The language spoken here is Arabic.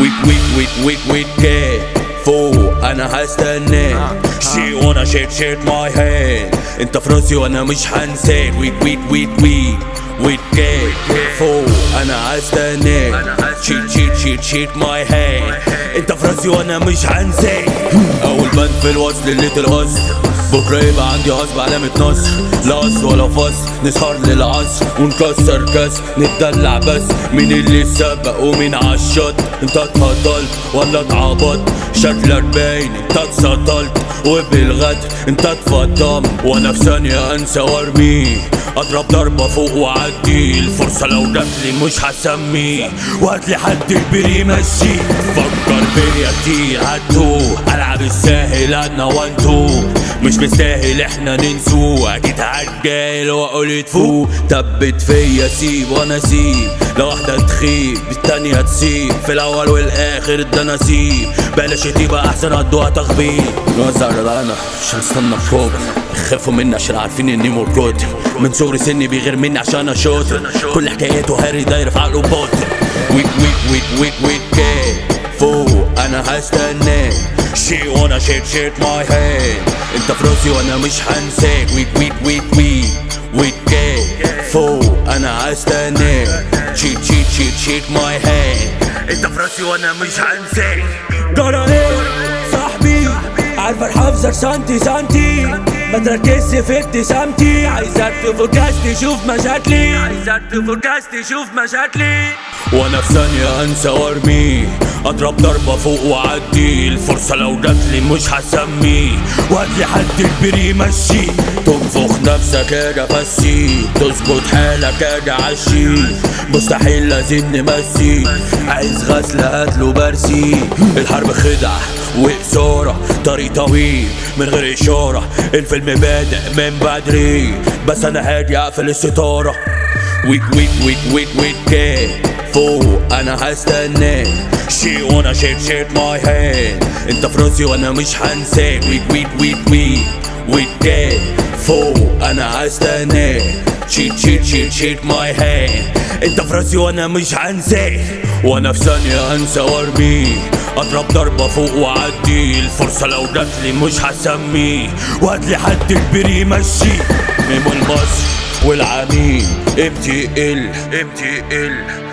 wake wake wake wake wake up فوق أنا هستناك شي وأنا shake shake my hand أنت في راسي وأنا مش هنساك. wake wake wake wake wake up فوق أنا هستناك shake shake shake shake my hand انت في راسي وأنا مش هنساك اول بند في الوصل اللي القصر بكرة يبقى عندي غصب علامة نصر لا قصر ولا فصل نسهر للعصر. ونكسر كسر نتدلع بس. مين اللي سبق ومين عالشط انت اتفضلت ولا اتعبطت؟ شكلك باين انت اتسطلت وبالغدر انت اتفضمت وأنا في ثانية انسى وارميه اضرب ضربة فوق واعدي الفرصة لو جاتلي مش هسميه وهاتلي حد كبير يمشي فكر فيا كتير هتوه ألعب الساهل أنا وانتو مش مستاهل إحنا ننسوه أكيد هتجاهل وأقول تفوق تبت فيا سيب وأنا سيب. لو واحدة تخيب التانية تسيب. في الأول والآخر ده نصيب بلاش تبقى أحسن قدوها تخبيط نوزع رضانا مش هنستنى فوق. يخافوا مني عشان عارفين إني مركوت من صغري سني بيغير مني عشان شاطر كل حكاياته هاري داير في عقله باطل wake wake wake wake wake فوق أنا هستناك شي وأنا shake shake my hand أنت في راسي وأنا مش هنساك wake wake wake wake wake up فوق أنا هستناك shake shake shake shake my hand أنت في راسي وأنا مش هنساك جرى إيه صاحبي عارف الحافظك سنتي سنتي ما تركزش في ابتسامتي. عايزك ت focus تشوف مشاكلي. عايزك ت focus تشوف مشاكلي. وأنا في ثانية انسى وارميه. أضرب ضربة فوق وأعدي الفرصة لو جاتلي مش هسميه وهاتلي حد كبير يمشي. تنفخ نفسك كده فسي تظبط حالك كده عشي مستحيل لازم نمسي. عايز غسل هاتله برسي. الحرب خدعة وإثارة. طريق طويل من غير إشارة. الفيلم بادئ من بدري. بس أنا هادي أقفل الستارة. wake wake wake wake wake up فوق أنا هستناك شي وأنا shake shake my hand أنت في راسي وأنا مش هنساك. wake wake wake wake wake up فوق أنا هستناك shake shake shake shake my hand أنت في راسي وأنا مش هنساك. وأنا في ثانية انسى وارميه أضرب ضربة فوق وأعدي. الفرصة لو جاتلي مش هسميه وهاتلي حد كبير يمشي. ميمو المصري. والعميل ام تي ال ام تي ال